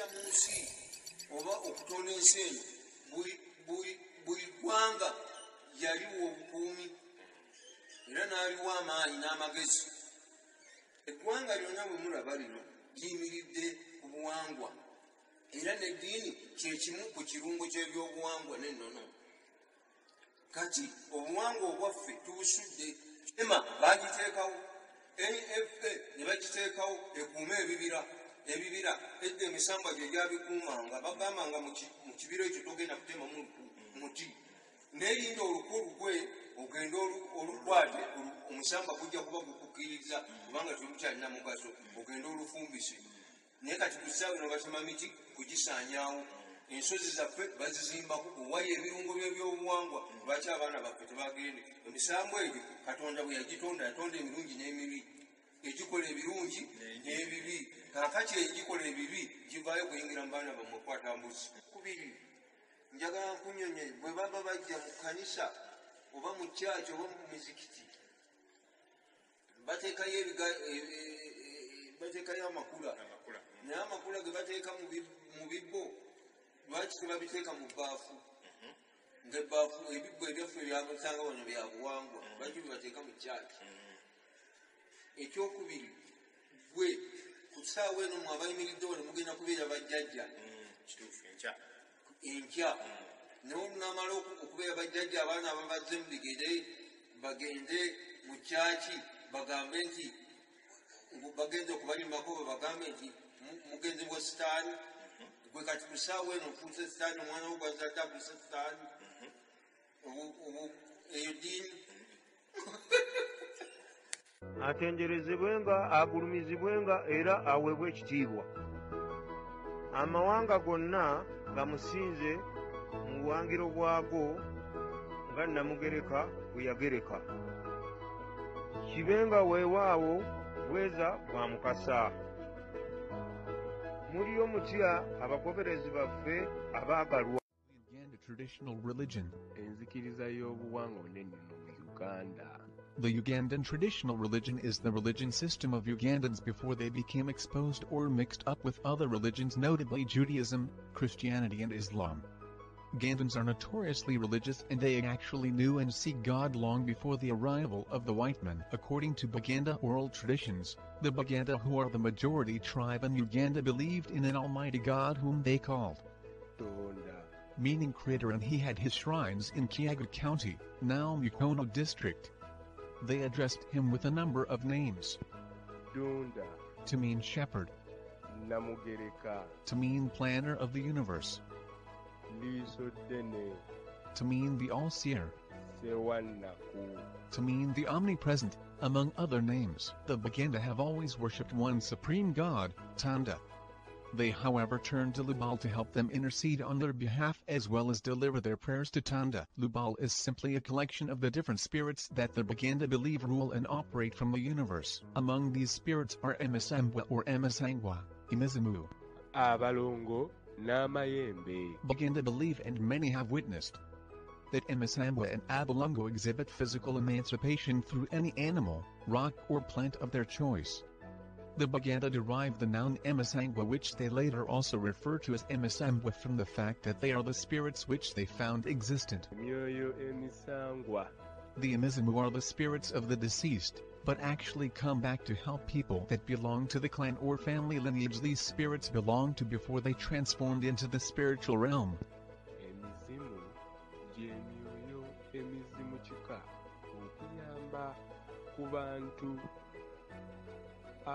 okujja mu nsi oba okutonda ensi eno buli- ggwanga yaliwo obukuumi era n'aliwo amaanyi n'amagezi. Eggwanga lyonna bwe mulaba lino liyimiridde ku buwangwa era n'eddiini kyekimu ku kirungo ky'ebyobuwangwa n'ennono. Kati obuwangwa obwaffe tubusudde ema bagiteekawo nfa ne bagiteekawo ekuuma ebibira ebibira emisambwa gye gyabikuumanga bagambanga mu ki- mu kibira ekyo togenda kutema mu- muti. Nerinda oluku lugwe ogende olu- olukwate olu- omusamba gujja kuba gukukkiriza kubanga tebukyalina mugaso ogende olufumbise. Naye kati ku kisaawe no basema miti kugisaanyaawo ensozi zaffe bazizimbako owali ebirungo byebyobuwangwa lwaki abaana baffe tebagende? Emisambo egyo katonda bwe yagitonda yatonda emirungi n'emibi egikola ebirungi n'ebibi kakati egikola ebibi givaayo kuyingira mu baana bammwe kwata mbuzi kubiri njagala nkunyonye bwe baba bajja mu kanisa oba mu kyaki oba mu mizikiti bateekayo ebiga- e- e- e- bateekayo amakula. Amakula naye amakula ge bateeka mu bi- mu bibbo lwaki tebabiteeka mu bbaafu ngaebbaafu ebibbo ebyaffe byabasanga bano byabuwangwa lwaki bebateeka mu kyaki? Ekyokubiri gwe ku kisaawa eno mwe abayimiridde wano mugenda kubeera bajjajja. Kituufu enkya. Enkya. Naye olunamala oku- okubeera bajjajja abaana ababazze mu bigere bagende mu kyaki bagambe nti bagenze okubalimako babagambe nti mu- mugenzi bwa sitaani. Gwe kati ku ssaawa eno ofuuse sitaani omwana wo gwazadde afuuse sitaani. Obu- eyo ddiini atenderezebwenga agulumizibwenga era aweebwe ekitiibwa. Amawanga gonna gamusinze mu buwangiro bwago nga namugereka bwe yagereka. Kibenga weewaawo bweza bwa mukasa. Muliyo mutya abagoberezi baffe abaagalwa. Traditional religion. enzikiriza y'obuwangwa n'ennono mu uganda The Ugandan traditional religion is the religion system of Ugandans before they became exposed or mixed up with other religions notably Judaism, Christianity and Islam. Ugandans are notoriously religious and they actually knew and see God long before the arrival of the white men. According to Baganda oral traditions, the Baganda who are the majority tribe in Uganda believed in an almighty God whom they called meaning creator and he had his shrines in Kyaggwe County, now Mukono district. They addressed him with a number of names, dunda. To mean shepherd, namugereka to mean planner of the universe, liiso ddene to mean the all-seer, sewannaku. To mean the omnipresent, among other names. The Baganda have always worshipped one supreme god, Tonda. They however turned to Lubale to help them intercede on their behalf as well as deliver their prayers to Tonda. Lubale is simply a collection of the different spirits that the Baganda believe rule and operate from the universe. Among these spirits are Emisambwa or Emisangwa, Imizimu. abalongo n'amayembe Baganda believe and many have witnessed that Emisambwa and Abalungo exhibit physical emancipation through any animal, rock or plant of their choice. The Baganda derive the noun Emisangwa which they later also refer to as Emisambwa from the fact that they are the spirits which they found existent. emisangwa The Amizimu are the spirits of the deceased, but actually come back to help people that belong to the clan or family lineage these spirits belong to before they transformed into the spiritual realm.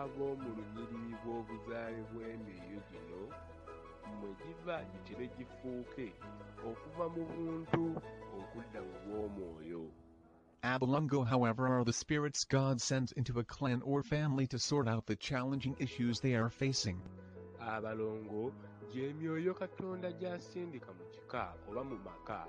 Ab'omu lunyiriri bw'emyoyo gino mwe giva gifuuke okuva mu buntu okudda mu bw'omwoyo Abalungo however are the spirits God sends into a clan or family to sort out the challenging issues they are facing. abalongo gy'emyoyo katonda gy'asindika mu kika oba mu maka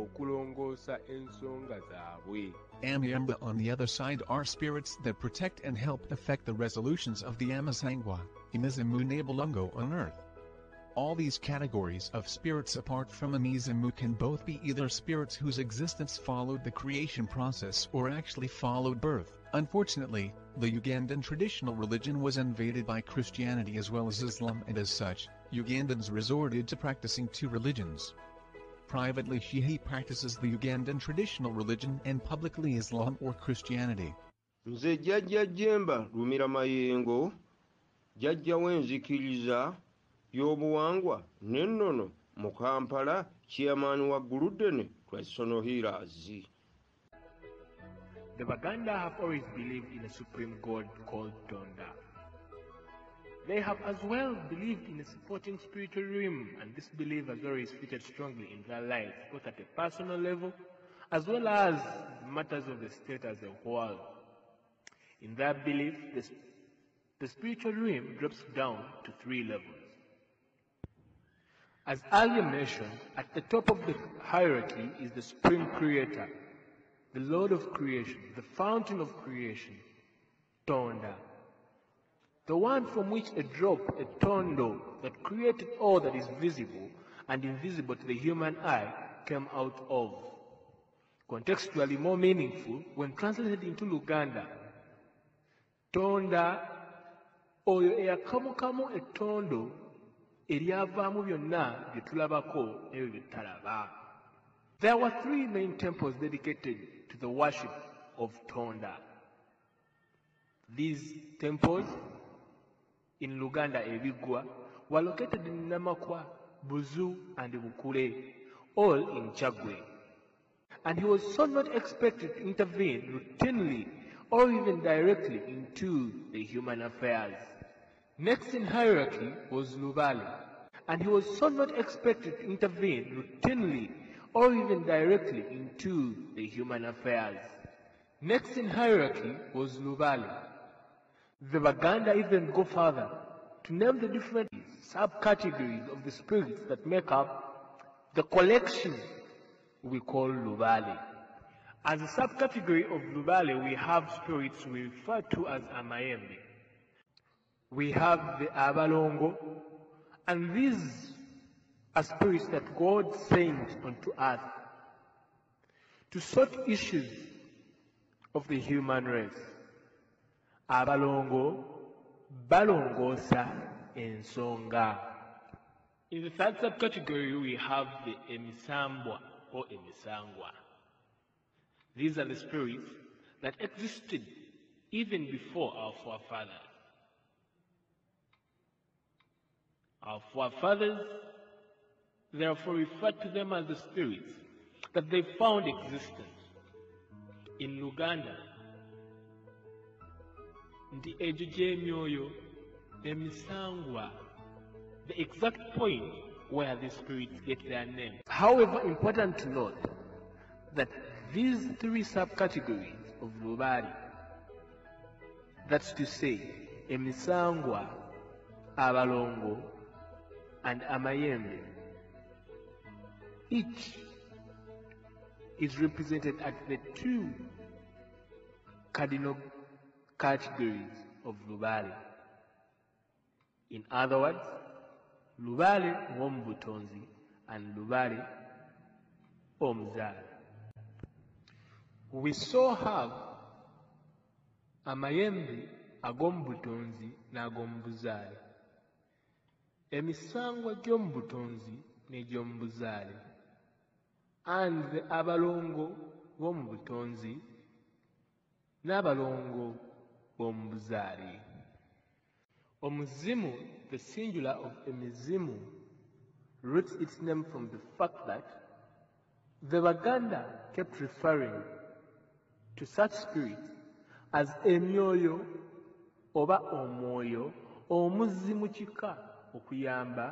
okulongoosa ensonga zaabwe Amayembe on the other side are spirits that protect and help affect the resolutions of the Amasangwa, Imizimu Nabalungo on earth. All these categories of spirits apart from Amizimu can both be either spirits whose existence followed the creation process or actually followed birth, Unfortunately, the Ugandan traditional religion was invaded by Christianity as well as Islam and as such, Ugandans resorted to practicing two religions. Privately Shehi practices the Ugandan traditional religion and publicly Islam or Christianity. nze jjajja jemba lumira mayengo jjajjawo enzikiriza y'obuwangwa n'ennono mu kampala chairman wa guluddene traditional healers The Baganda have always believed in a supreme god called Tonda. They have as well believed in a supporting spiritual realm, and this belief has always featured strongly in their lives, both at a personal level as well as matters of the state as a whole. In that belief, the, the spiritual realm drops down to three levels. As earlier mentioned, at the top of the hierarchy is the Supreme Creator, the Lord of creation, the fountain of creation, Tonda. The one from which a drop, a tondo, that created all that is visible and invisible to the human eye came out of. Contextually more meaningful when translated into Luganda. Tonda, oyo eyakamukamu ettondo eryavaamu byonna bye tulabako n'ebyo bye tutalaba. There were three main temples dedicated to the worship of Tonda. These temples in Luganda Ebigwa were located in Namakwa, Buzu, and Bukule, all in Kyaggwe. And he was so not expected to intervene routinely or even directly into the human affairs. Next in hierarchy was Lubali, and he was so not expected to intervene routinely or even directly into the human affairs. Next in hierarchy was Lubali. The Baganda even go further to name the different subcategories of the spirits that make up the collection we call Lubali. As a subcategory of Lubali, we have spirits we refer to as Amayembe. We have the Abalongo, and these are spirits that God sent onto earth to sort issues of the human race. Abalongo balongoosa ensonga. In the third subcategory, we have the Emisambwa or Emisangwa. These are the spirits that existed even before our forefathers. Our forefathers therefore referred to them as the spirits that they found existence. In Luganda, nti egyo gy'emyoyo emisangwa the exact point where the spirits get their name. However, important to note that these three subcategories of Lubale, that's to say, Emisangwa, Abalongo, and Amayembe, each is represented at the two cardinal categories of Lubale. In other words, Lubale w'omubutonzi and Lubale omuzaale. We so have amayembe ag'omubutonzi n'ag'omubuzaale. emisango gy'omubutonzi n'egy'omubuzaale. And the abalongo b'omubutonzi n'abalongo b'omubuzaale. Omuzimu, the singular of emizimu, roots its name from the fact that the Baganda kept referring to such spirits as emyoyo oba omwoyo omuzzi kika okuyamba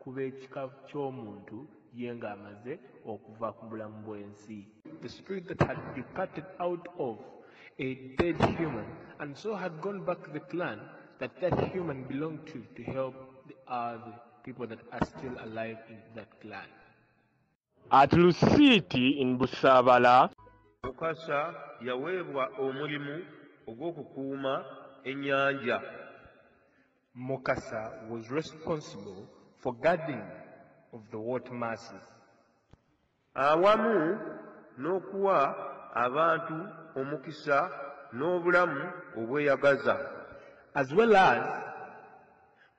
ku b'ekika ky'omuntu ye ng'amaze okuva ku bulamu bw'ensi. The spirit that had departed out of a dead human and so had gone back to the clan that that human belonged to to help the other people that are still alive in that clan. At Lusiti in Busabala, mukasa yaweebwa omulimu ogw'okukuuma ennyanja Mukasa was responsible for guarding of the water masses. awamu n'okuwa abantu omukisa n'obulamu obweyagaza. As well as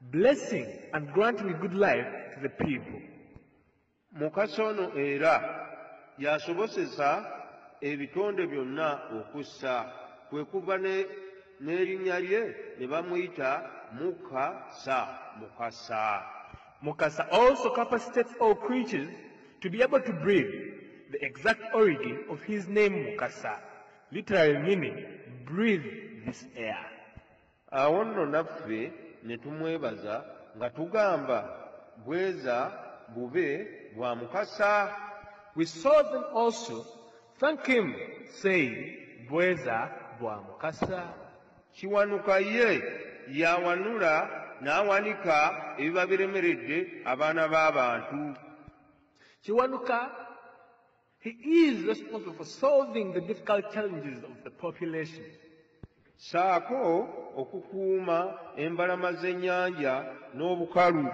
blessing and granting a good life to the people. mukasa ono era yasobosesa ebitonde byonna okussa. Kwe kuva ne- n'erinnya lye ne bamuyita mukasa mukasa. Mukasa also capacitates all creatures to be able to breathe, the exact origin of his name Mukasa, literally meaning breathe this air. awo nno naffe ne tumwebaza nga tugamba bweza bube bwa mukasa We saw them also thank him, saying, Bweza bwa Mukasa. kiwanuka ye yawanula n'awanika ebiba biremeredde abaana b'abantu Chiwanuka, he is responsible for solving the difficult challenges of the population. okukuuma embalama z'ennyanja n'obukalu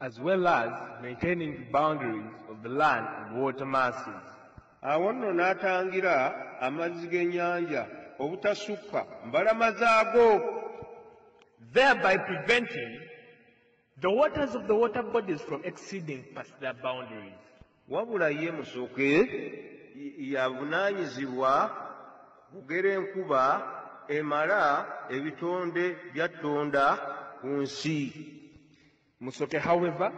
as well as maintaining the boundaries of the land and water masses. awo nno n'atangira amazzi g'ennyanja obutasukka mbalama zaago thereby preventing the waters of the water bodies from exceeding past their boundaries. Wabula ye musoke yavunaanyizibwa kugera enkuba emala ebitonde bya ttonda ku nsi Musoke, however,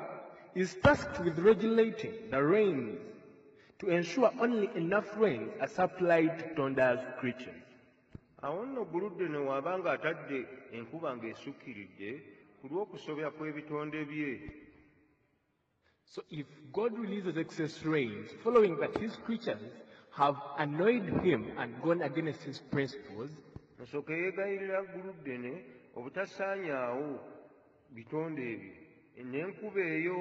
is tasked with regulating the rains to ensure only enough rains are supplied to Tonda's creatures. awo nno buludde ne waaba ng'atadde enkuba ng'esukkiridde ku lw'okusobya kw'ebitonde bye So if God releases excess rains, following that his creatures have annoyed him and gone against his principles, musoke yeegayirira guluddene obutasaanyaawo bitonde ebyo n'enkuba eyo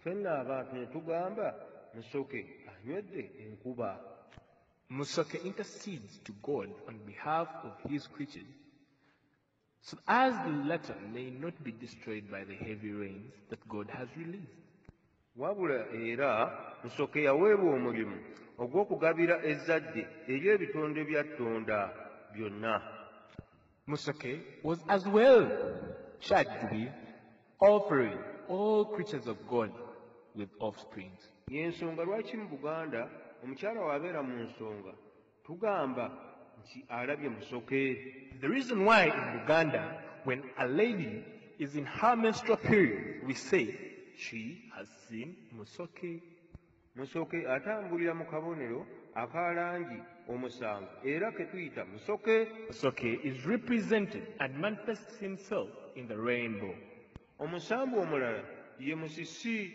ffenna abantu ne tugamba musoke anywedde enkuba Musoke intercedes to God on behalf of his creatures, so as the latter may not be destroyed by the heavy rains that God has released. Wabula era musoke yaweebwa omulimu ogw'okugabira ezzadde bya ttonda byonna Musoke was as well charged with offering all creatures of God with offsprings. y'ensonga lwaki mu buganda omukyala waabeera mu nsonga tugamba nti alabye musoke The reason why in Uganda, when a lady is in her menstrual period, we say she has seen Musoke. musoke atambulira mu kabonero aka langi omusanvu era ke tuyita musoke Musoke is represented and manifests himself in the rainbow. omusambu omulala ye musisi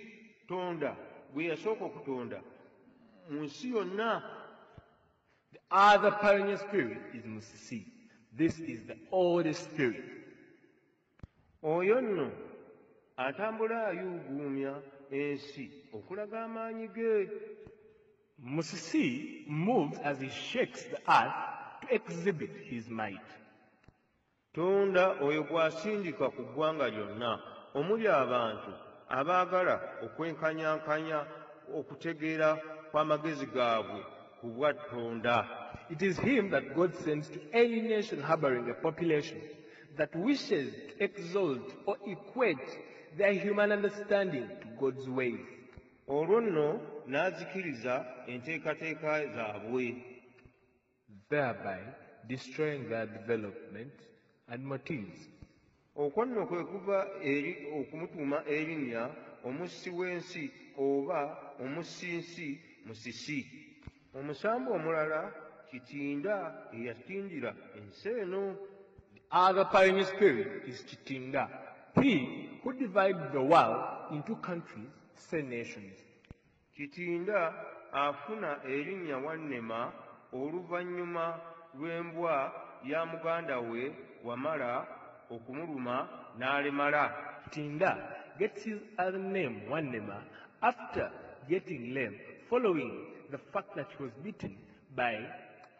tonda gwe yasooka okutonda mu nsi yonna The other pioneer spirit is Musisi. This is the oldest spirit. oyo nno atambula ayuuguumya ensi okulaga amaanyi ge. Musisi moves as he shakes the earth to exhibit his might. tonda oyo gw'asindika ku ggwanga lyonna. Omuli abantu abaagala okwenkanyankanya okutegeera kw'amagezi gaabwe ku bwa tonda It is him that God sends to any nation harboring a population that wishes to exalt or equate their human understanding to God's ways. olwo nno n'azikiriza enteekateeka zaabwe thereby destroying their development and motives. okwo nno kwe kuva eri okumutuuma erinnya omussi w'ensi oba omussinsi musisi omusambu omulala kitinda eyatindira ensi eno The other pioneer spirit is Chitinda, he who divide the world into countries, say nations. kitinda afuna erinnya wannema oluvannyuma lw'embwa ya muganda we wamala okumuluma n'alemala Kitinda gets his other name, Wanema, after getting lame, following the fact that he was beaten by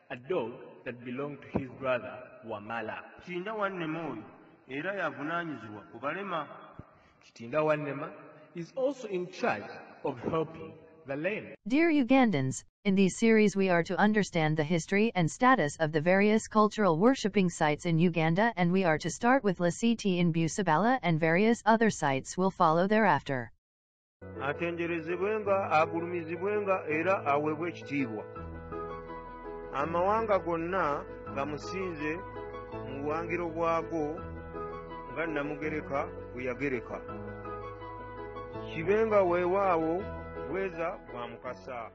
a dog that belonged to his brother, Wamala. kitinda wannema oyo era yavunaanyizibwa ku balema Kitinda Wanema is also in charge of helping the lame. Dear Ugandans, In these series we are to understand the history and status of the various cultural worshipping sites in Uganda and we are to start with Lasiti in Busabala and various other sites will follow thereafter. atenderezebwenga agulumizibwenga era aweebwe ekitiibwa amawanga gonna gamusinze mu buwangiro bwago nga namugereka bwe yagereka kibenga weewaawo bweza bwa mukasa